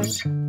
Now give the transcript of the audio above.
Bye.